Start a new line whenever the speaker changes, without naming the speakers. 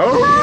Oh!